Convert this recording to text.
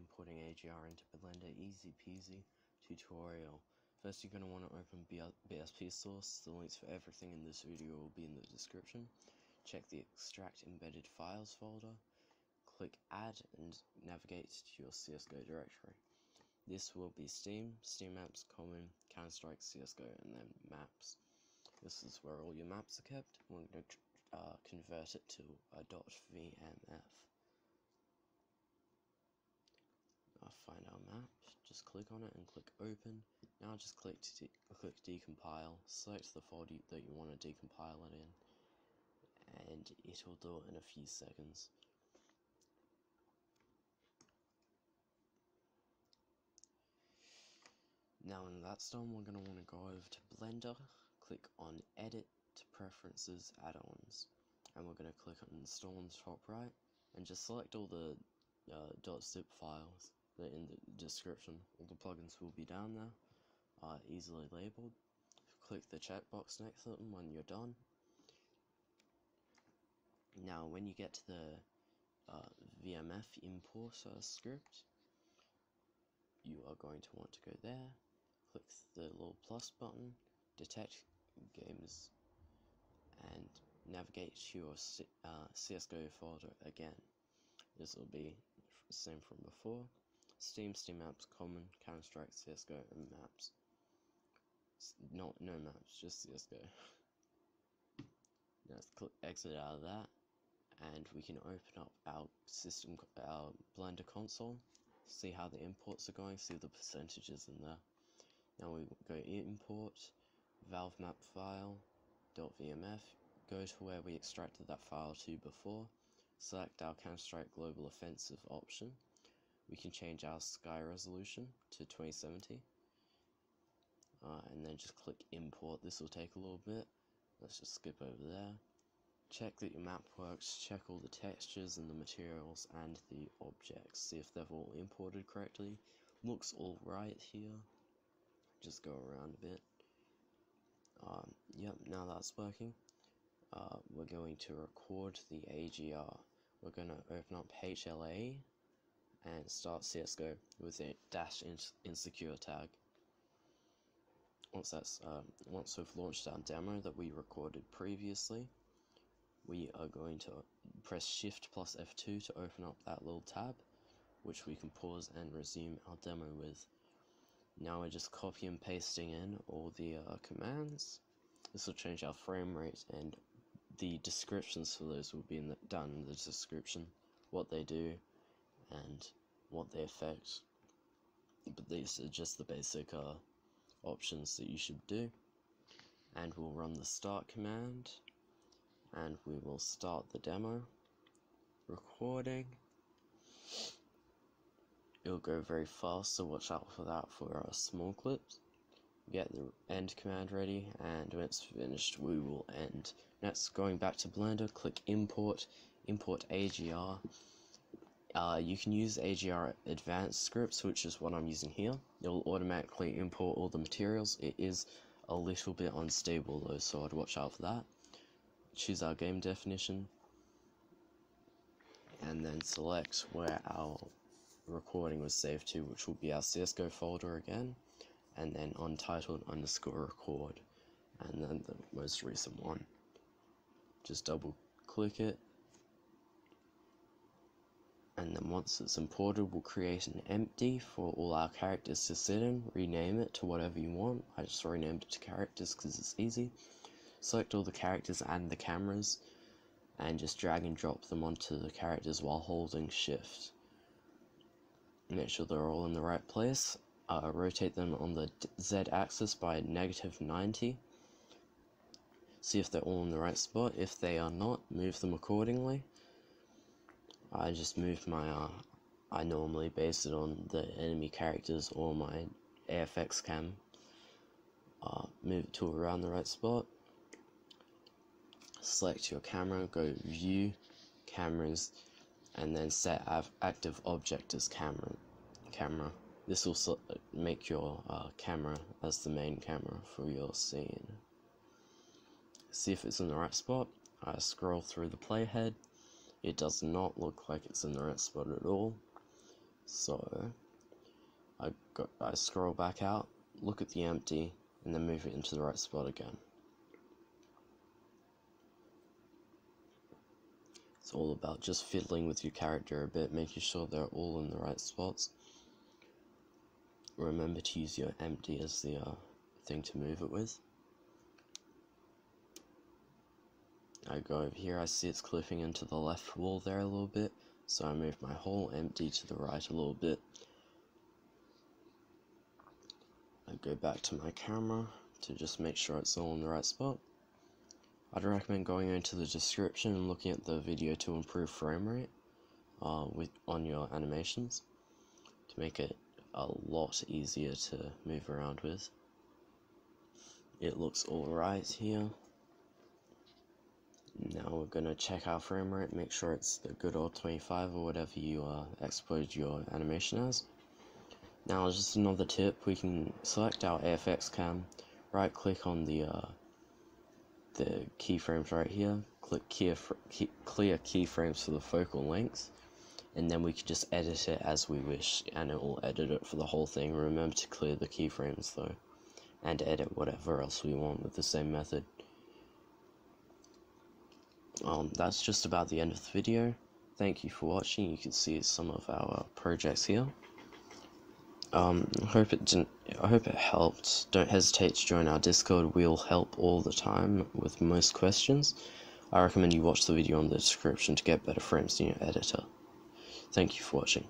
importing AGR into Blender, easy peasy tutorial. First you're going to want to open BSP source, the links for everything in this video will be in the description. Check the extract embedded files folder, click add and navigate to your CSGO directory. This will be Steam, steamapps, Common, Counter-Strike, CSGO, and then Maps. This is where all your maps are kept. We're going to uh, convert it to a .vmf. find our map, just click on it and click open. Now just click to de click decompile, select the folder that you want to decompile it in, and it'll do it in a few seconds. Now when that's done, we're going to want to go over to Blender, click on Edit, Preferences, Add-ons, and we're going to click on Install on the top right, and just select all the uh, .zip files in the description. All the plugins will be down there, uh, easily labeled. Click the checkbox next to them when you're done. Now when you get to the uh, VMF importer script, you are going to want to go there, click the little plus button, detect games, and navigate to your uh, CSGO folder again. This will be the same from before. Steam, steamapps, Common, Counter-Strike, CSGO, and Maps. Not, no maps, just CSGO. Let's exit out of that, and we can open up our system, our Blender console, see how the imports are going, see the percentages in there. Now we go import, valve map file, .vmf, go to where we extracted that file to before, select our Counter-Strike Global Offensive option. We can change our sky resolution to 2070. Uh, and then just click import. This will take a little bit. Let's just skip over there. Check that your map works, check all the textures and the materials and the objects. See if they've all imported correctly. Looks alright here just go around a bit. Um, yep, now that's working. Uh, we're going to record the AGR. We're going to open up HLAE and start CSGO with a dash insecure tag. Once that's uh, once we've launched our demo that we recorded previously, we are going to press Shift plus F2 to open up that little tab, which we can pause and resume our demo with. Now we're just copy and pasting in all the uh, commands. This will change our frame rate and the descriptions for those will be in the, down in the description. What they do and what they affect. But these are just the basic uh, options that you should do. And we'll run the start command and we will start the demo recording it'll go very fast, so watch out for that for our small clips. Get the end command ready, and when it's finished, we will end. Next, going back to Blender, click Import, Import AGR. Uh, you can use AGR Advanced Scripts, which is what I'm using here. It'll automatically import all the materials. It is a little bit unstable though, so I'd watch out for that. Choose our game definition, and then select where our recording was saved to, which will be our CSGO folder again, and then untitled underscore record, and then the most recent one. Just double click it, and then once it's imported, we'll create an empty for all our characters to sit in, rename it to whatever you want. I just renamed it to characters because it's easy. Select all the characters and the cameras, and just drag and drop them onto the characters while holding shift make sure they're all in the right place. Uh, rotate them on the Z axis by negative 90. See if they're all in the right spot. If they are not, move them accordingly. I just moved my, uh, I normally base it on the enemy characters or my AFX cam. Uh, move it to around the right spot. Select your camera, go view, cameras, and then set active object as camera camera this will make your uh, camera as the main camera for your scene see if it's in the right spot I scroll through the playhead it does not look like it's in the right spot at all So I go, I scroll back out, look at the empty, and then move it into the right spot again. It's all about just fiddling with your character a bit, making sure they're all in the right spots. Remember to use your empty as the uh, thing to move it with. I go over here, I see it's clipping into the left wall there a little bit, so I move my whole empty to the right a little bit. I go back to my camera to just make sure it's all in the right spot. I'd recommend going into the description and looking at the video to improve frame rate uh, with on your animations to make it a lot easier to move around with. It looks alright here. Now we're gonna check our frame rate, make sure it's the good old 25 or whatever you uh, exploit your animation as. Now just another tip, we can select our AFX cam, right click on the uh, the keyframes right here, click key, clear keyframes for the focal length, and then we can just edit it as we wish, and it will edit it for the whole thing. Remember to clear the keyframes though, and edit whatever else we want with the same method. Um, that's just about the end of the video. Thank you for watching. You can see some of our projects here. Um, hope it didn't. I hope it helped. Don't hesitate to join our Discord. We'll help all the time with most questions. I recommend you watch the video on the description to get better frames in your editor. Thank you for watching.